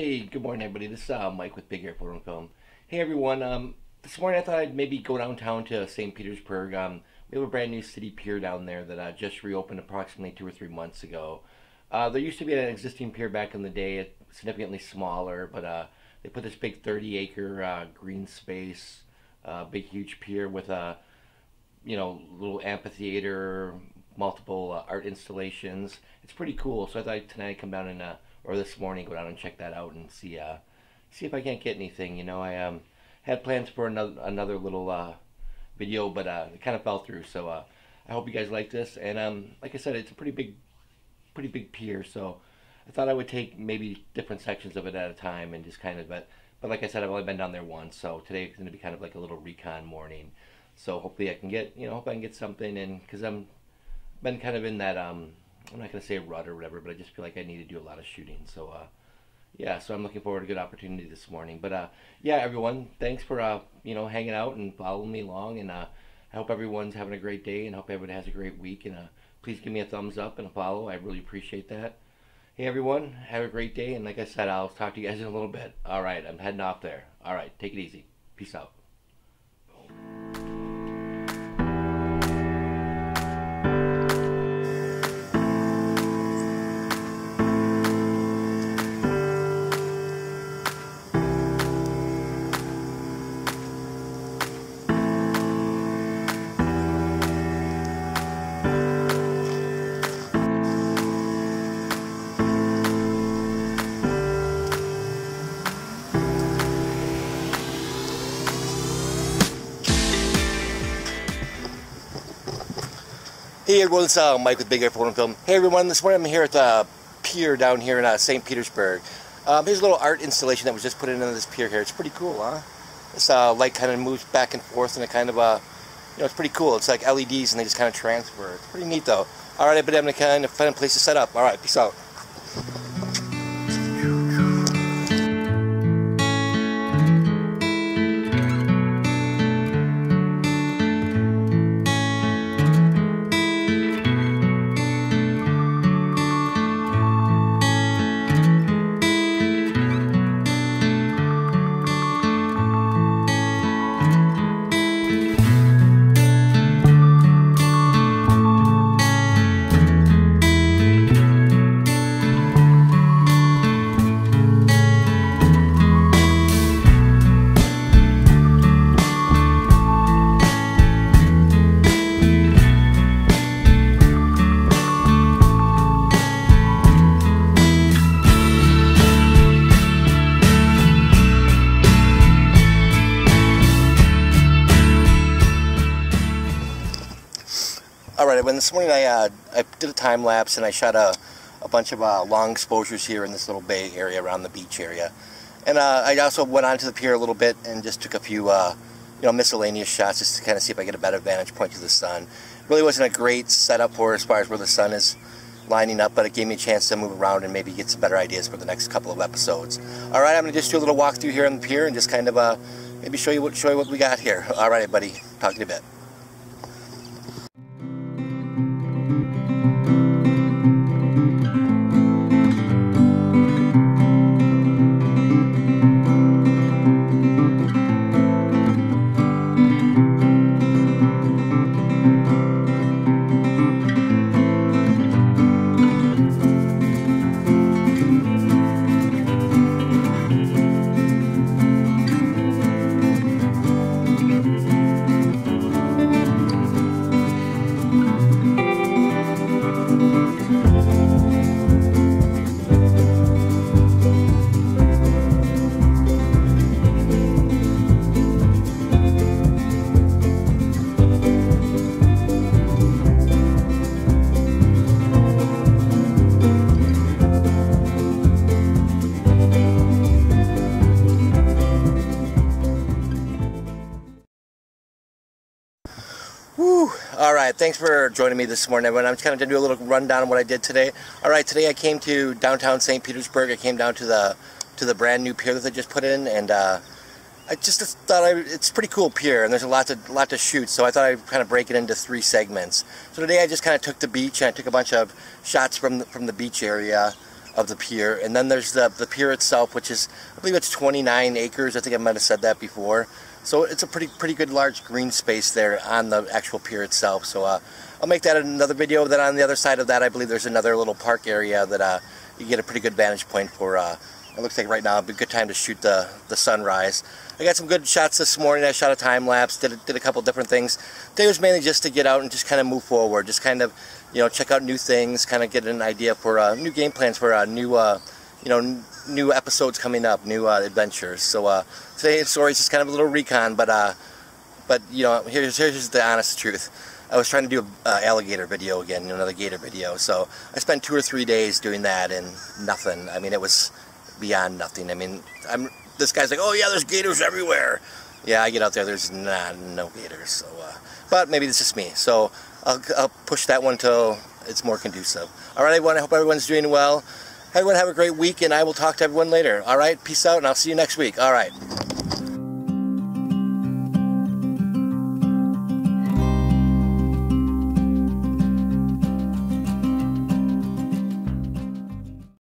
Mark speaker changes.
Speaker 1: Hey, good morning, everybody. This is uh, Mike with Big Air Photo and Film. Hey, everyone. Um, this morning I thought I'd maybe go downtown to St. Petersburg. Um, we have a brand new city pier down there that uh, just reopened approximately two or three months ago. Uh, there used to be an existing pier back in the day, significantly smaller, but uh, they put this big 30 acre uh, green space, uh, big huge pier with a you know little amphitheater, multiple art installations. It's pretty cool. So I thought tonight I'd come down and or this morning go down and check that out and see uh, see if I can't get anything. You know, I um, had plans for another another little uh, video, but uh, it kind of fell through. So uh, I hope you guys like this. And um, like I said, it's a pretty big, pretty big pier. So I thought I would take maybe different sections of it at a time and just kind of, but but like I said, I've only been down there once. So today is going to be kind of like a little recon morning. So hopefully I can get, you know, hope I can get something and because I'm been kind of in that um, I'm not to say rut or whatever, but I just feel like I need to do a lot of shooting. So, uh, yeah, so I'm looking forward to a good opportunity this morning. But uh, yeah, everyone, thanks for uh, you know hanging out and following me along, and uh, I hope everyone's having a great day, and hope everybody has a great week. And uh, please give me a thumbs up and a follow. I really appreciate that. Hey everyone, have a great day, and like I said, I'll talk to you guys in a little bit. All right, I'm heading off there. All right, take it easy. Peace out. Hey everyone, it's uh, Mike with Big Air Photo Film. Hey everyone, this morning I'm here at the pier down here in uh, St. Petersburg. Um, here's a little art installation that was just put into this pier here. It's pretty cool, huh? This uh, light kind of moves back and forth and it kind of, uh, you know, it's pretty cool. It's like LEDs and they just kind of transfer. It's pretty neat though. Alright, but I'm going to kind of find a place to set up. Alright, peace out. All right, when this morning I uh, I did a time lapse and I shot a, a bunch of uh, long exposures here in this little bay area around the beach area, and uh, I also went onto the pier a little bit and just took a few uh, you know miscellaneous shots just to kind of see if I get a better vantage point to the sun. Really wasn't a great setup for as far as where the sun is lining up, but it gave me a chance to move around and maybe get some better ideas for the next couple of episodes. All right, I'm gonna just do a little walkthrough here on the pier and just kind of uh, maybe show you what show you what we got here. All right, buddy, talk to you a bit. Thanks for joining me this morning, everyone. I'm just kind of going to do a little rundown of what I did today. All right, today I came to downtown St. Petersburg. I came down to the to the brand new pier that they just put in, and uh, I just thought I, it's a pretty cool pier, and there's a lot to lot to shoot. So I thought I'd kind of break it into three segments. So today I just kind of took the beach, and I took a bunch of shots from the, from the beach area. Of the pier. And then there's the, the pier itself, which is, I believe it's 29 acres. I think I might have said that before. So it's a pretty pretty good large green space there on the actual pier itself. So uh, I'll make that another video. Then on the other side of that, I believe there's another little park area that uh, you get a pretty good vantage point for. Uh, it looks like right now would be a good time to shoot the, the sunrise. I got some good shots this morning. I shot a time lapse, did did a couple different things. Today was mainly just to get out and just kind of move forward, just kind of, you know, check out new things, kind of get an idea for uh, new game plans for uh, new, uh, you know, new episodes coming up, new uh, adventures. So uh, today's story is just kind of a little recon, but uh, but you know, here's here's the honest truth. I was trying to do an alligator video again, another gator video. So I spent two or three days doing that and nothing. I mean, it was beyond nothing. I mean, I'm this guy's like, oh yeah, there's gators everywhere. Yeah, I get out there, there's not no gators. So, uh, but maybe it's just me. So I'll, I'll push that one till it's more conducive. All right, everyone. I hope everyone's doing well. Everyone have a great week, and I will talk to everyone later. All right, peace out, and I'll see you next week. All right.